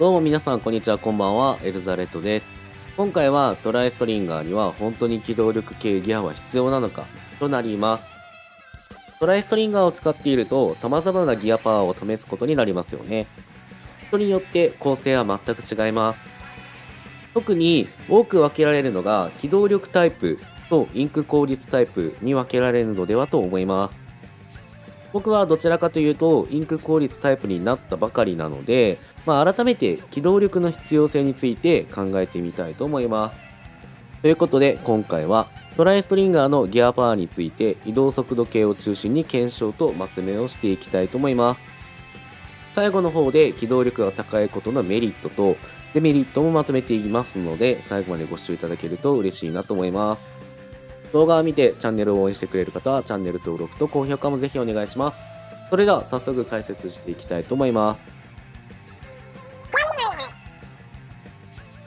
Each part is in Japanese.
どうも皆さんこんにちはこんばんはエルザレットです。今回はトライストリンガーには本当に機動力系ギアは必要なのかとなります。トライストリンガーを使っていると様々なギアパワーを試すことになりますよね。人によって構成は全く違います。特に多く分けられるのが機動力タイプとインク効率タイプに分けられるのではと思います。僕はどちらかというとインク効率タイプになったばかりなのでまあ、改めて機動力の必要性について考えてみたいと思います。ということで今回はトライストリンガーのギアパワーについて移動速度計を中心に検証とまとめをしていきたいと思います。最後の方で機動力が高いことのメリットとデメリットもまとめていきますので最後までご視聴いただけると嬉しいなと思います。動画を見てチャンネルを応援してくれる方はチャンネル登録と高評価もぜひお願いします。それでは早速解説していきたいと思います。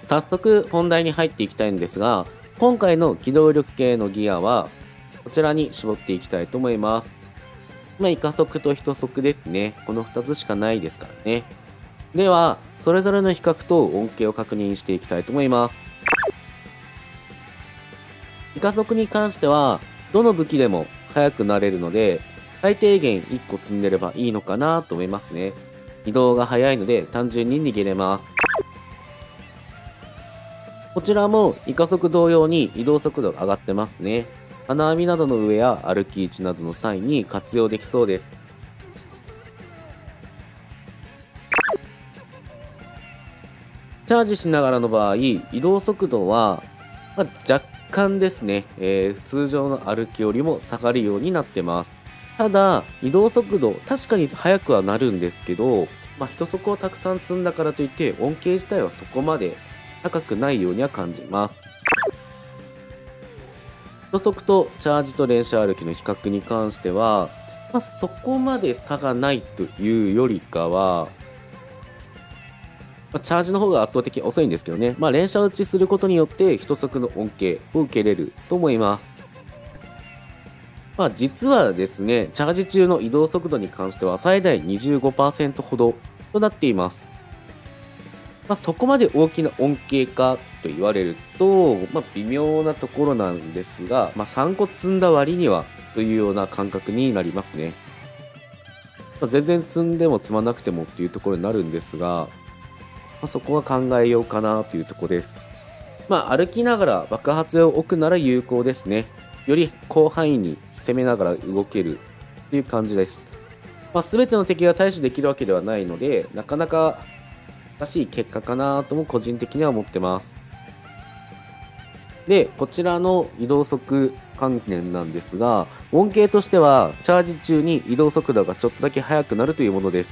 早速本題に入っていきたいんですが今回の機動力系のギアはこちらに絞っていきたいと思いますまあ、イカ速と一速ですね。この2つしかないですからね。では、それぞれの比較と恩恵を確認していきたいと思います。イカ速に関しては、どの武器でも速くなれるので、最低限1個積んでればいいのかなと思いますね。移動が速いので単純に逃げれます。こちらもイカ速同様に移動速度が上がってますね。金網などの上や歩き位置などの際に活用できそうです。チャージしながらの場合、移動速度は、まあ、若干ですね、えー、通常の歩きよりも下がるようになってます。ただ、移動速度、確かに速くはなるんですけど、まあ、一足をたくさん積んだからといって、恩恵自体はそこまで高くないようには感じます。初速とチャージと連射歩きの比較に関しては、まあ、そこまで差がないというよりかは、まあ、チャージの方が圧倒的遅いんですけどね、まあ、連射打ちすることによって一足の恩恵を受けれると思います。まあ、実はですね、チャージ中の移動速度に関しては最大25%ほどとなっています。まあ、そこまで大きな恩恵かと言われると、まあ、微妙なところなんですが、まあ、3個積んだ割にはというような感覚になりますね。まあ、全然積んでも積まなくてもっていうところになるんですが、まあ、そこは考えようかなというとこです。まあ、歩きながら爆発を置くなら有効ですね。より広範囲に攻めながら動けるという感じです。まあ、全ての敵が対処できるわけではないので、なかなからしい結果かなとも個人的には思ってます。で、こちらの移動速関連なんですが、恩恵としては、チャージ中に移動速度がちょっとだけ速くなるというものです。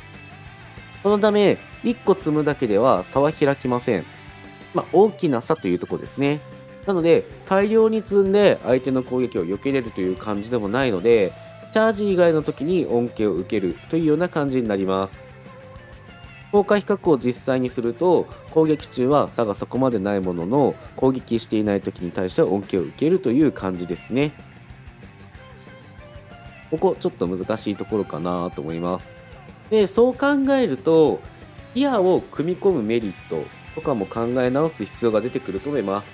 そのため、1個積むだけでは差は開きません。まあ、大きな差というとこですね。なので、大量に積んで相手の攻撃を避けれるという感じでもないので、チャージ以外の時に恩恵を受けるというような感じになります。効果比較を実際にすると攻撃中は差がそこまでないものの攻撃していない時に対しては恩恵を受けるという感じですねここちょっと難しいところかなと思いますでそう考えるとギアを組み込むメリットとかも考え直す必要が出てくると思います。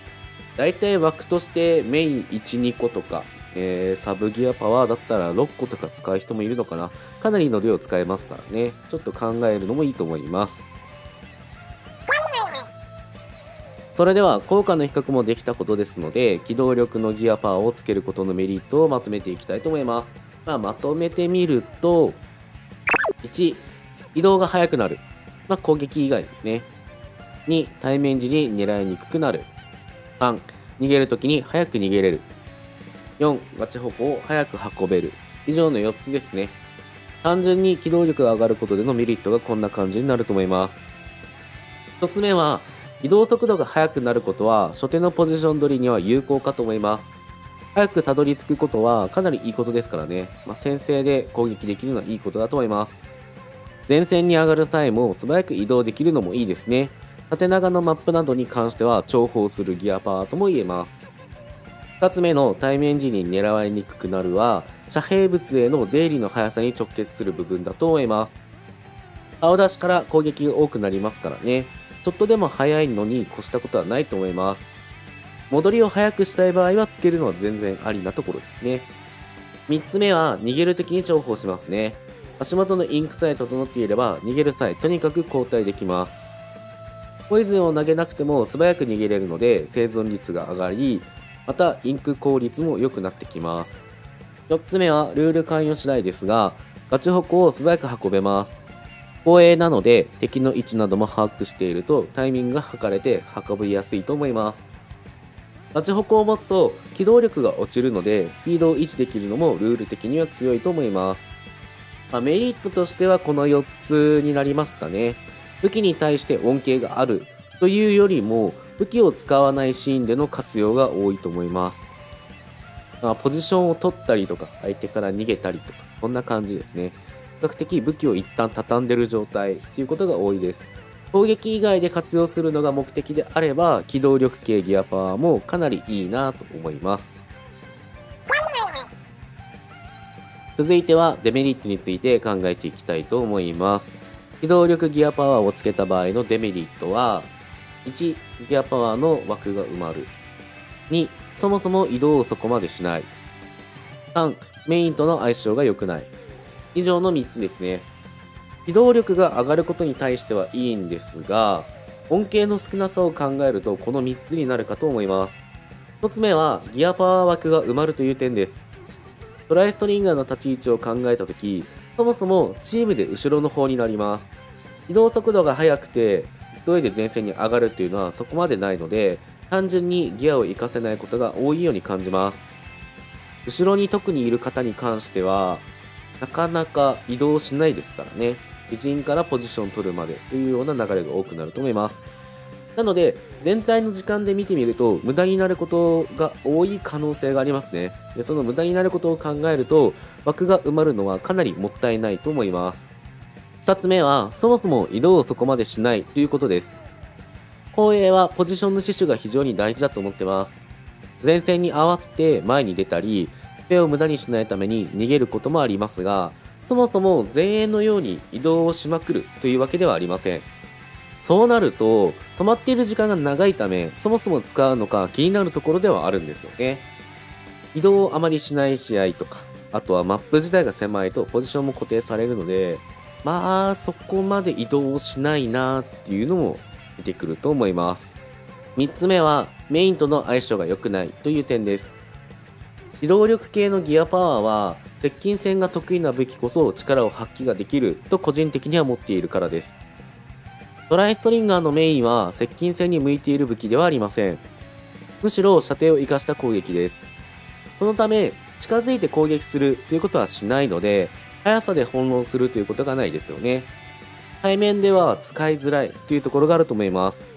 だいたい枠としてメイン12個とかえー、サブギアパワーだったら6個とか使う人もいるのかな。かなりの量使えますからね。ちょっと考えるのもいいと思います。それでは効果の比較もできたことですので機動力のギアパワーをつけることのメリットをまとめていきたいと思います、まあ、まとめてみると1移動が速くなる、まあ、攻撃以外ですね2対面時に狙いにくくなる3逃げるときに早く逃げれる4、ガチホコを早く運べる。以上の4つですね。単純に機動力が上がることでのメリットがこんな感じになると思います。1つ目は、移動速度が速くなることは、初手のポジション取りには有効かと思います。早くたどり着くことはかなりいいことですからね。まあ、先制で攻撃できるのはいいことだと思います。前線に上がる際も素早く移動できるのもいいですね。縦長のマップなどに関しては重宝するギアパワーとも言えます。2つ目の対面時に狙われにくくなるは遮蔽物への出入りの速さに直結する部分だと思います青出しから攻撃が多くなりますからね。ちょっとでも早いのに越したことはないと思います。戻りを早くしたい場合はつけるのは全然ありなところですね。3つ目は逃げる時に重宝しますね。足元のインクさえ整っていれば逃げる際とにかく交代できます。ポイズンを投げなくても素早く逃げれるので生存率が上がり、またインク効率も良くなってきます。4つ目はルール関与次第ですが、ガチホコを素早く運べます。防衛なので敵の位置なども把握しているとタイミングが測れて運びやすいと思います。ガチホコを持つと機動力が落ちるのでスピードを維持できるのもルール的には強いと思います。まあ、メリットとしてはこの4つになりますかね。武器に対して恩恵があるというよりも武器を使わないシーンでの活用が多いと思います。まあ、ポジションを取ったりとか相手から逃げたりとかこんな感じですね。比較的武器を一旦畳んでる状態ということが多いです。攻撃以外で活用するのが目的であれば機動力系ギアパワーもかなりいいなと思います。続いてはデメリットについて考えていきたいと思います。機動力ギアパワーをつけた場合のデメリットは1、ギアパワーの枠が埋まる。2、そもそも移動をそこまでしない。3、メインとの相性が良くない。以上の3つですね。機動力が上がることに対してはいいんですが、恩恵の少なさを考えるとこの3つになるかと思います。1つ目はギアパワー枠が埋まるという点です。トライストリンガーの立ち位置を考えたとき、そもそもチームで後ろの方になります。移動速度が速くて、急いで前線に上がるっていうのはそこまでないので、単純にギアを活かせないことが多いように感じます。後ろに特にいる方に関しては、なかなか移動しないですからね。自陣からポジション取るまでというような流れが多くなると思います。なので、全体の時間で見てみると、無駄になることが多い可能性がありますね。でその無駄になることを考えると、枠が埋まるのはかなりもったいないと思います。2つ目は、そもそも移動をそこまでしないということです。後衛はポジションの死守が非常に大事だと思ってます。前線に合わせて前に出たり、手を無駄にしないために逃げることもありますが、そもそも前衛のように移動をしまくるというわけではありません。そうなると、止まっている時間が長いため、そもそも使うのか気になるところではあるんですよね。移動をあまりしない試合とか、あとはマップ自体が狭いとポジションも固定されるので、まあそこまで移動をしないなっていうのも出てくると思います。3つ目はメインとの相性が良くないという点です。機動力系のギアパワーは接近戦が得意な武器こそ力を発揮ができると個人的には思っているからです。トライストリンガーのメインは接近戦に向いている武器ではありません。むしろ射程を生かした攻撃です。そのため、近づいて攻撃するということはしないので、速さで翻弄するということがないですよね。背面では使いづらいというところがあると思います。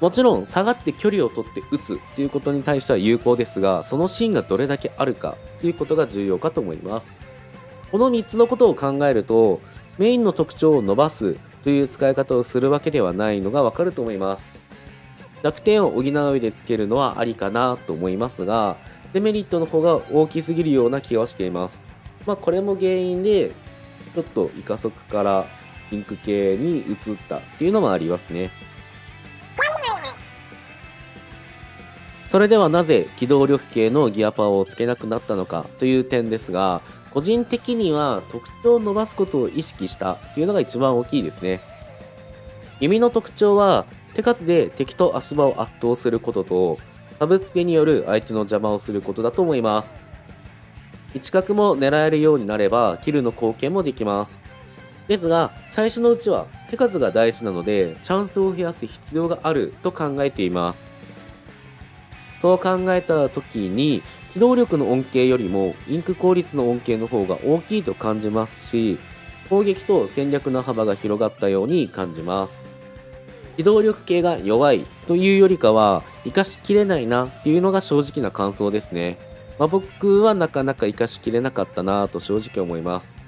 もちろん下がって距離を取って打つということに対しては有効ですが、そのシーンがどれだけあるかということが重要かと思います。この3つのことを考えると、メインの特徴を伸ばすという使い方をするわけではないのがわかると思います。弱点を補う上でつけるのはありかなと思いますが、デメリットの方が大きすぎるような気はしています。まあこれも原因で、ちょっとイカ速からピンク系に移ったっていうのもありますね。それではなぜ機動力系のギアパワーをつけなくなったのかという点ですが、個人的には特徴を伸ばすことを意識したというのが一番大きいですね。弓の特徴は手数で敵と足場を圧倒することと、サブスペによる相手の邪魔をすることだと思います。一角も狙えるようになれば、キルの貢献もできます。ですが、最初のうちは手数が大事なので、チャンスを増やす必要があると考えています。そう考えた時に、機動力の恩恵よりもインク効率の恩恵の方が大きいと感じますし、攻撃と戦略の幅が広がったように感じます。機動力系が弱いというよりかは、活かしきれないなっていうのが正直な感想ですね。まあ、僕はなかなか活かしきれなかったなと正直思います。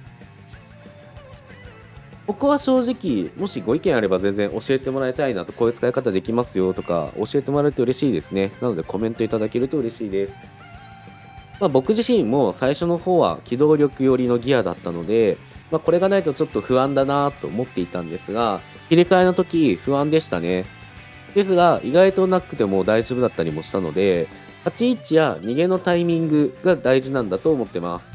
僕は正直、もしご意見あれば全然教えてもらいたいなと、こういう使い方できますよとか、教えてもらえると嬉しいですね。なのでコメントいただけると嬉しいです。まあ、僕自身も最初の方は機動力寄りのギアだったので、まあ、これがないとちょっと不安だなと思っていたんですが、入れ替えの時不安でしたね。ですが、意外となくても大丈夫だったりもしたので、立ち位置や逃げのタイミングが大事なんだと思ってます。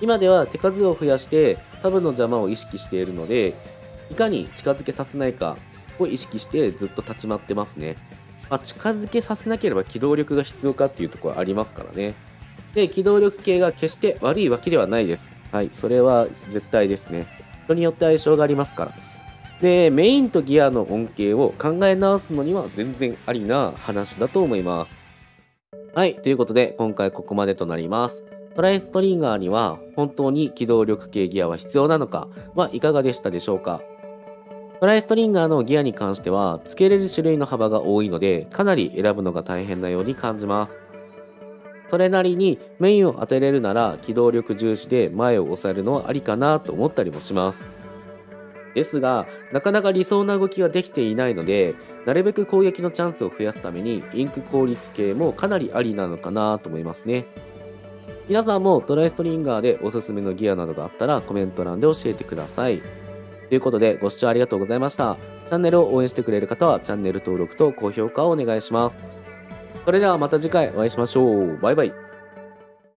今では手数を増やしてサブの邪魔を意識しているので、いかに近づけさせないかを意識してずっと立ち回ってますね。まあ、近づけさせなければ機動力が必要かっていうところありますからね。で、機動力系が決して悪いわけではないです。はい、それは絶対ですね。人によって相性がありますから。で、メインとギアの恩恵を考え直すのには全然ありな話だと思います。はい、ということで今回ここまでとなります。トライストリンガーには本当に機動力系ギアは必要なのかはいかがでしたでしょうか？トライストリンガーのギアに関しては付けれる種類の幅が多いのでかなり選ぶのが大変なように感じます。それなりにメインを当てれるなら機動力重視で前を押さえるのはありかなと思ったりもします。ですが、なかなか理想な動きができていないので、なるべく攻撃のチャンスを増やすためにインク効率系もかなりありなのかなと思いますね。皆さんもドライストリンガーでおすすめのギアなどがあったらコメント欄で教えてください。ということでご視聴ありがとうございました。チャンネルを応援してくれる方はチャンネル登録と高評価をお願いします。それではまた次回お会いしましょう。バイバイ。